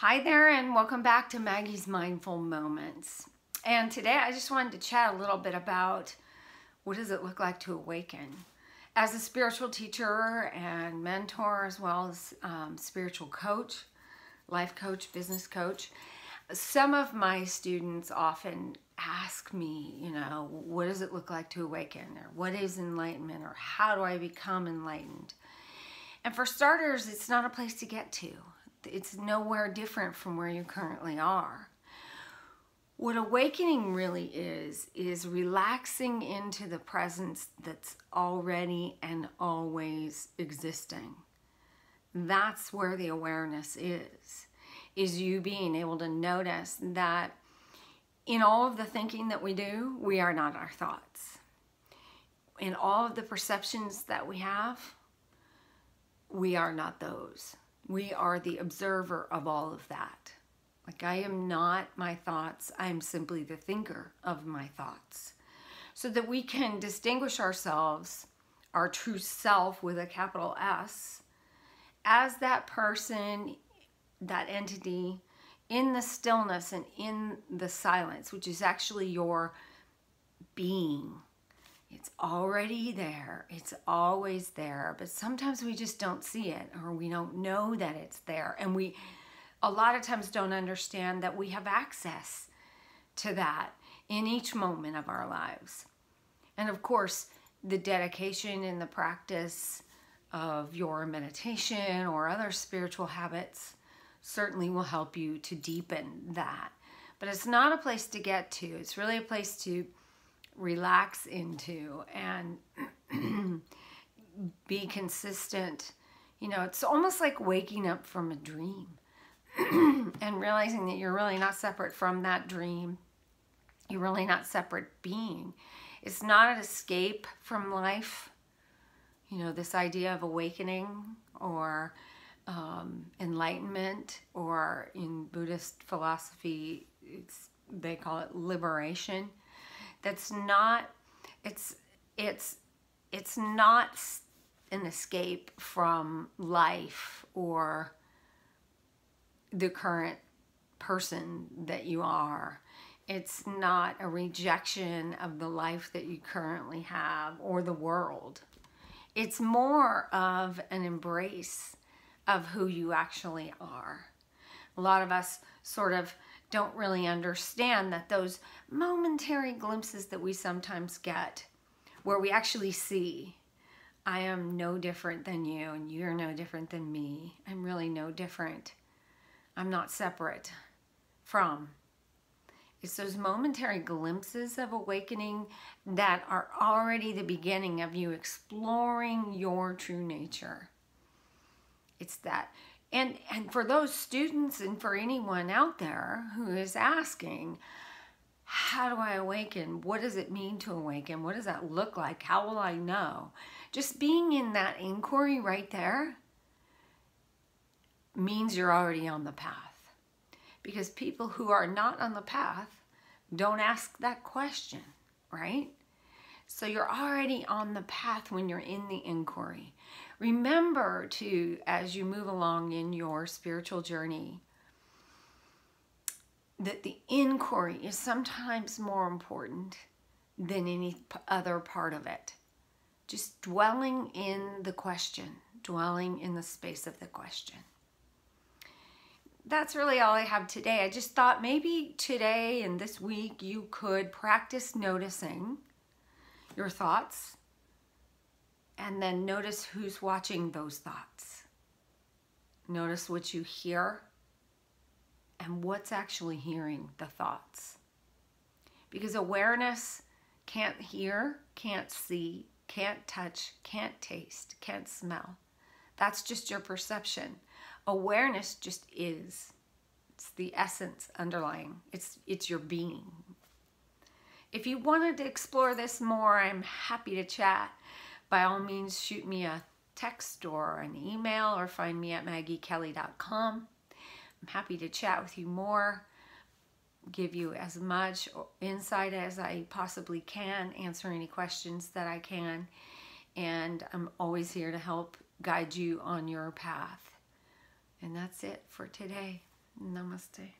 Hi there, and welcome back to Maggie's Mindful Moments. And today I just wanted to chat a little bit about what does it look like to awaken. As a spiritual teacher and mentor, as well as um, spiritual coach, life coach, business coach, some of my students often ask me, you know, what does it look like to awaken? Or what is enlightenment? Or how do I become enlightened? And for starters, it's not a place to get to. It's nowhere different from where you currently are. What awakening really is, is relaxing into the presence that's already and always existing. That's where the awareness is, is you being able to notice that in all of the thinking that we do, we are not our thoughts. In all of the perceptions that we have, we are not those. We are the observer of all of that. Like I am not my thoughts, I'm simply the thinker of my thoughts. So that we can distinguish ourselves, our true self with a capital S, as that person, that entity in the stillness and in the silence, which is actually your being. It's already there. It's always there. But sometimes we just don't see it or we don't know that it's there. And we, a lot of times, don't understand that we have access to that in each moment of our lives. And of course, the dedication and the practice of your meditation or other spiritual habits certainly will help you to deepen that. But it's not a place to get to, it's really a place to relax into and be consistent. You know, it's almost like waking up from a dream and realizing that you're really not separate from that dream. You're really not separate being. It's not an escape from life. You know, this idea of awakening or um, enlightenment, or in Buddhist philosophy, it's they call it liberation that's not it's it's it's not an escape from life or the current person that you are. It's not a rejection of the life that you currently have or the world. It's more of an embrace of who you actually are. A lot of us sort of don't really understand that those momentary glimpses that we sometimes get where we actually see I am no different than you and you're no different than me. I'm really no different. I'm not separate from. It's those momentary glimpses of awakening that are already the beginning of you exploring your true nature. It's that and and for those students and for anyone out there who is asking how do i awaken? What does it mean to awaken? What does that look like? How will i know? Just being in that inquiry right there means you're already on the path. Because people who are not on the path don't ask that question right so you're already on the path when you're in the inquiry Remember to, as you move along in your spiritual journey, that the inquiry is sometimes more important than any other part of it. Just dwelling in the question, dwelling in the space of the question. That's really all I have today. I just thought maybe today and this week you could practice noticing your thoughts, and then notice who's watching those thoughts. Notice what you hear and what's actually hearing the thoughts. Because awareness can't hear, can't see, can't touch, can't taste, can't smell. That's just your perception. Awareness just is. It's the essence underlying. It's it's your being. If you wanted to explore this more, I'm happy to chat by all means shoot me a text or an email or find me at maggiekelly.com. I'm happy to chat with you more, give you as much insight as I possibly can, answer any questions that I can, and I'm always here to help guide you on your path. And that's it for today. Namaste.